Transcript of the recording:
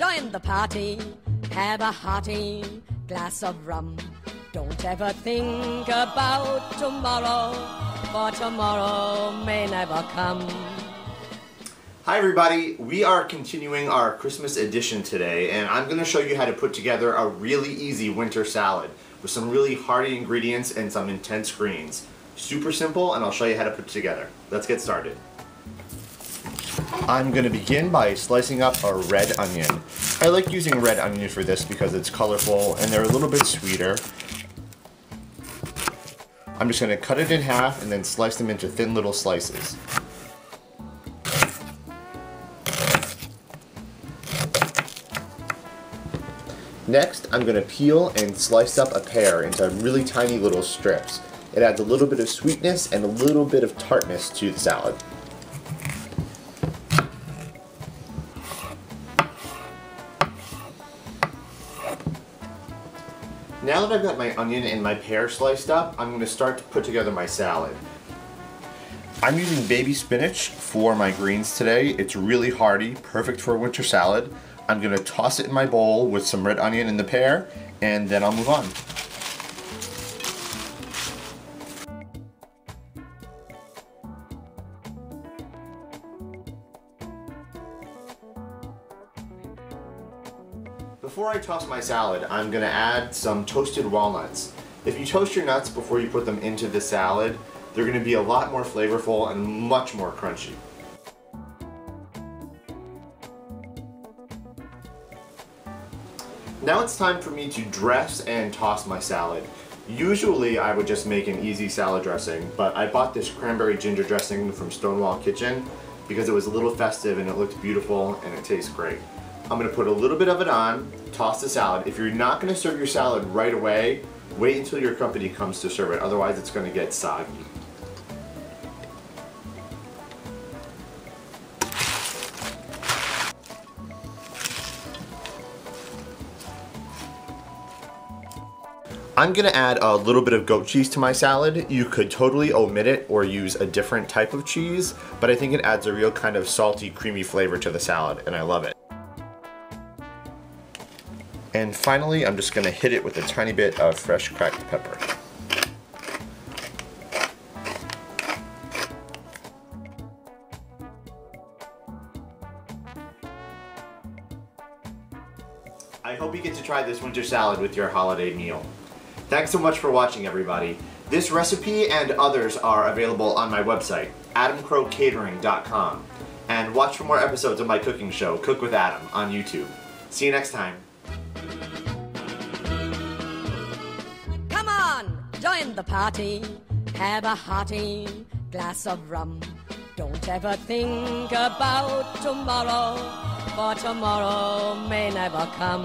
join the party. Have a hearty glass of rum. Don't ever think about tomorrow, for tomorrow may never come. Hi everybody, we are continuing our Christmas edition today and I'm going to show you how to put together a really easy winter salad with some really hearty ingredients and some intense greens. Super simple and I'll show you how to put it together. Let's get started. I'm going to begin by slicing up a red onion. I like using red onion for this because it's colorful and they're a little bit sweeter. I'm just going to cut it in half and then slice them into thin little slices. Next, I'm going to peel and slice up a pear into really tiny little strips. It adds a little bit of sweetness and a little bit of tartness to the salad. Now that I've got my onion and my pear sliced up, I'm going to start to put together my salad. I'm using baby spinach for my greens today. It's really hearty, perfect for a winter salad. I'm going to toss it in my bowl with some red onion and the pear, and then I'll move on. Before I toss my salad, I'm going to add some toasted walnuts. If you toast your nuts before you put them into the salad, they're going to be a lot more flavorful and much more crunchy. Now it's time for me to dress and toss my salad. Usually I would just make an easy salad dressing, but I bought this cranberry ginger dressing from Stonewall Kitchen because it was a little festive and it looked beautiful and it tastes great. I'm gonna put a little bit of it on, toss the salad. If you're not gonna serve your salad right away, wait until your company comes to serve it, otherwise it's gonna get soggy. I'm gonna add a little bit of goat cheese to my salad. You could totally omit it or use a different type of cheese, but I think it adds a real kind of salty, creamy flavor to the salad, and I love it. And finally, I'm just gonna hit it with a tiny bit of fresh cracked pepper. I hope you get to try this winter salad with your holiday meal. Thanks so much for watching everybody. This recipe and others are available on my website, adamcrowecatering.com. And watch for more episodes of my cooking show, Cook with Adam, on YouTube. See you next time. Join the party. Have a hearty glass of rum. Don't ever think about tomorrow, for tomorrow may never come.